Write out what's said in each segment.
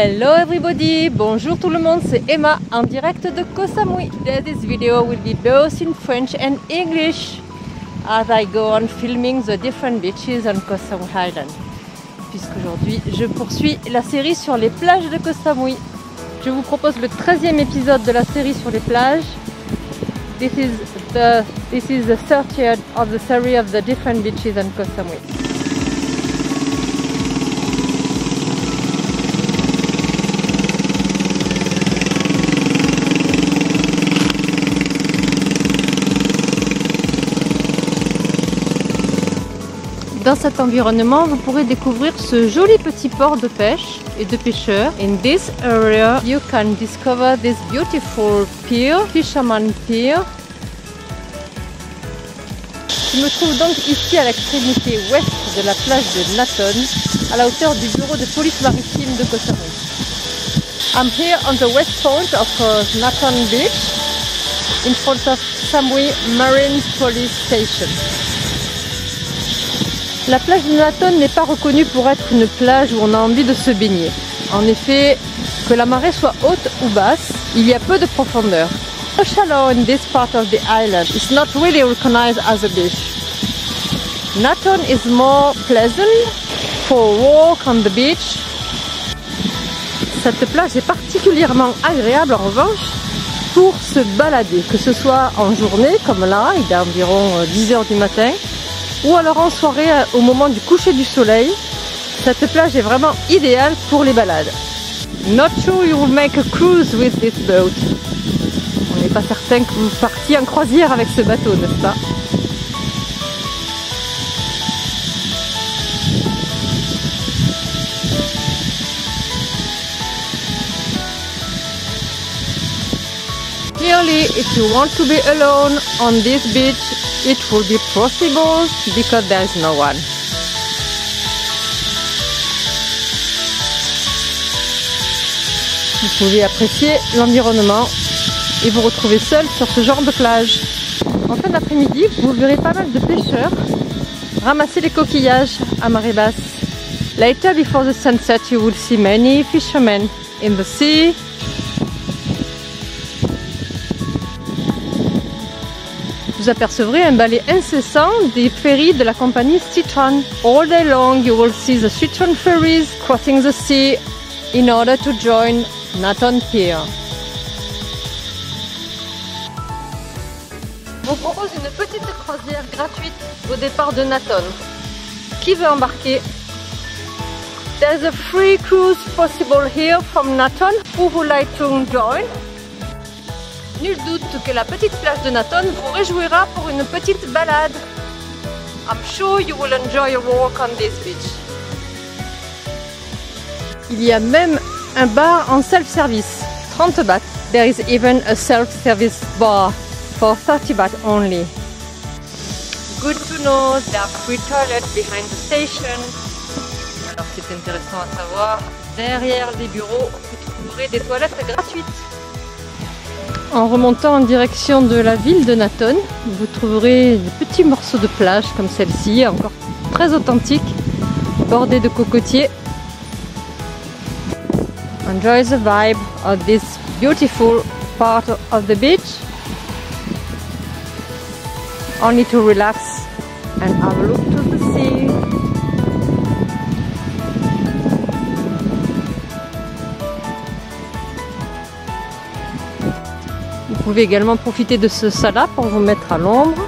Hello everybody, bonjour tout le monde, c'est Emma en direct de Koh Samui. This video will be both in French and English as I go on filming the different beaches on Koh Samui Island. Puisqu'aujourd'hui je poursuis la série sur les plages de Koh Samui. Je vous propose le 13e épisode de la série sur les plages. This is the, this is the 30th of the series of the different beaches on Koh Samui. Dans cet environnement, vous pourrez découvrir ce joli petit port de pêche et de pêcheurs. In this area, you can discover this beautiful pier, Fisherman Pier. Je me trouve donc ici à l'extrémité ouest de la plage de Naton, à la hauteur du bureau de police maritime de Samui. I'm here on the west point of uh, Naton Beach, in front of Samui Marine Police Station. La plage de Naton n'est pas reconnue pour être une plage où on a envie de se baigner. En effet, que la marée soit haute ou basse, il y a peu de profondeur. Shallow in this part of the island is not really recognized as a beach. Is more pleasant for a walk on the beach. Cette plage est particulièrement agréable en revanche pour se balader, que ce soit en journée comme là, il est environ 10h du matin, ou alors en soirée au moment du coucher du soleil. Cette plage est vraiment idéale pour les balades. Not sure you will make a cruise with this boat. On n'est pas certain que vous partiez en croisière avec ce bateau, n'est-ce pas? Clearly, if you want to be alone on this beach, it will be possible because there is no one. Vous pouvez apprécier l'environnement et vous retrouver seul sur ce genre de plage. En fin d'après-midi, vous verrez pas mal de pêcheurs ramasser les coquillages à marée basse. Later, before the sunset, you will see many fishermen in the sea vous apercevrez un balai incessant des ferries de la compagnie Citron. All day long you will see the Citron ferries crossing the sea in order to join Naton Pier. Vous propose une petite croisière gratuite au départ de Naton. Qui veut embarquer? There's a free cruise possible here from Naton. Who would like to join? Nul doute que la petite plage de Naton vous réjouira pour une petite balade. I'm sure you will enjoy a walk on this beach. Il y a même un bar en self-service, 30 bahts. There is even a self-service bar for 30 bahts only. Good to know, there are free toilets behind the station. Alors c'est intéressant à savoir, derrière les bureaux, vous trouverez des toilettes gratuites. En remontant en direction de la ville de Naton, vous trouverez des petits morceaux de plage comme celle-ci, encore très authentique, bordés de cocotiers. Enjoy the vibe of this beautiful part of the beach. Only to relax and have a look to the sea. Vous pouvez également profiter de ce salat pour vous mettre à l'ombre.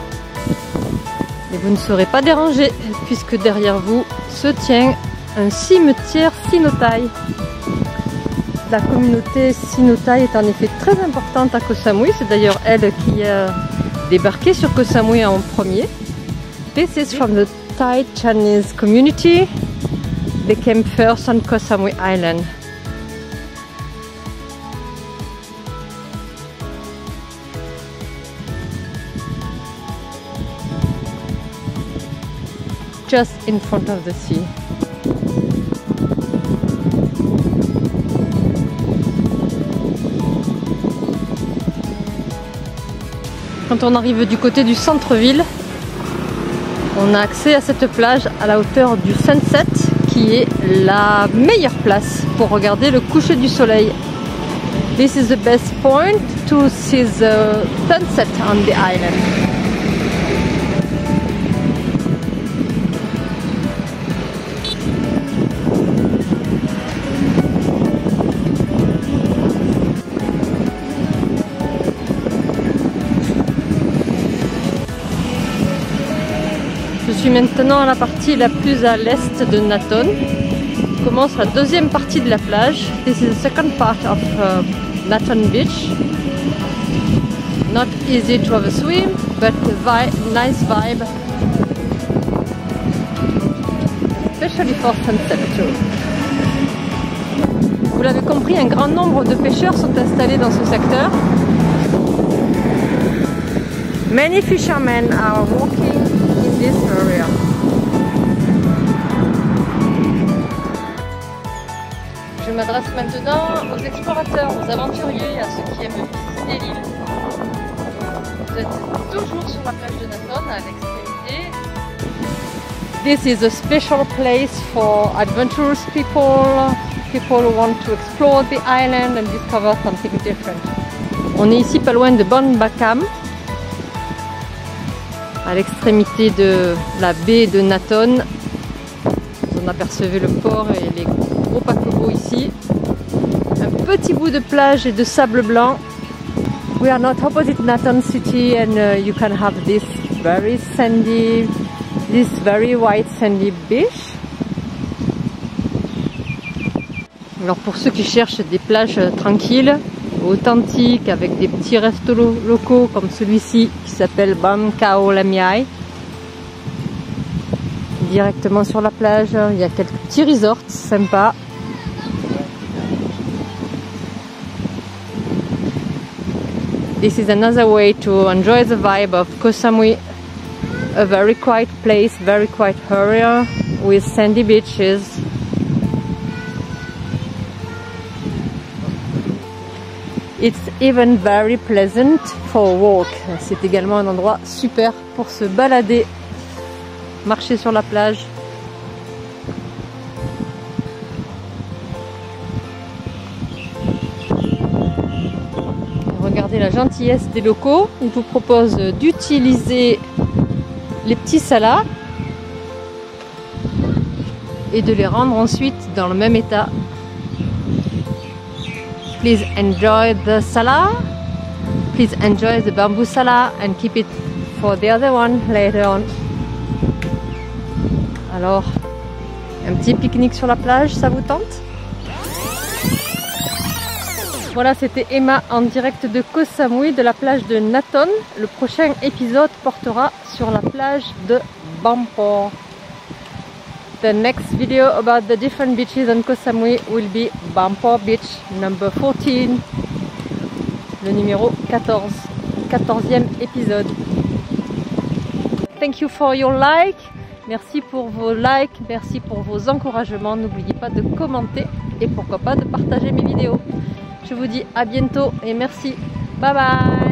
Et vous ne serez pas dérangé puisque derrière vous se tient un cimetière Sinotai. La communauté Sinotai est en effet très importante à Koh Samui. C'est d'ailleurs elle qui a débarqué sur Koh Samui en premier. This is from the Thai Chinese community. They came first on Koh Samui Island. Just in front of the sea. Quand on arrive du côté du centre-ville, on a accès à cette plage à la hauteur du sunset qui est la meilleure place pour regarder le coucher du soleil. This is the best point to see the sunset on the island. Je suis maintenant à la partie la plus à l'est de Naton. Commence la deuxième partie de la plage. This is the second part of uh, Naton Beach. Not easy to have a swim, but a nice vibe. Especially for sunset too. Vous l'avez compris, un grand nombre de pêcheurs sont installés dans ce secteur. Many fishermen are walking this area. Je m'adresse maintenant aux explorateurs, aux aventuriers, à ceux qui aiment visiter l'île. Vous êtes toujours sur la plage de Naton, à l'extrémité. This is a special place for adventurous people, people who want to explore the island and discover something different. On est ici pas loin de Bon Bakam, à l'extrémité de la baie de Naton. Vous en apercevez le port et les gros paquebots ici. Un petit bout de plage et de sable blanc. We are not opposite Naton city and uh, you can have this very sandy, this very white sandy beach. Alors pour ceux qui cherchent des plages tranquilles, authentiques avec des petits restos locaux comme celui-ci qui s'appelle Bam Kao Lamiai. Directement sur la plage, il y a quelques petits resorts sympas. This is another way to enjoy the vibe of Koh Samui, a very quiet place, very quiet area with sandy beaches. It's even very pleasant for walk. C'est également un endroit super pour se balader, marcher sur la plage. Regardez la gentillesse des locaux. Ils vous proposent d'utiliser les petits salas et de les rendre ensuite dans le même état Please enjoy the sala. Please enjoy the bamboo sala and keep it for the other one later on. Alors, un petit pique-nique sur la plage, ça vous tente? Voilà, c'était Emma en direct de Koh Samui, de la plage de Naton. Le prochain épisode portera sur la plage de Bampor. The next video about the different beaches on Koh Samui will be Bampor Beach number 14, le numéro 14, 14e épisode. Thank you for your like. Merci pour vos likes, merci pour vos encouragements. N'oubliez pas de commenter et pourquoi pas de partager mes vidéos. Je vous dis à bientôt et merci. Bye bye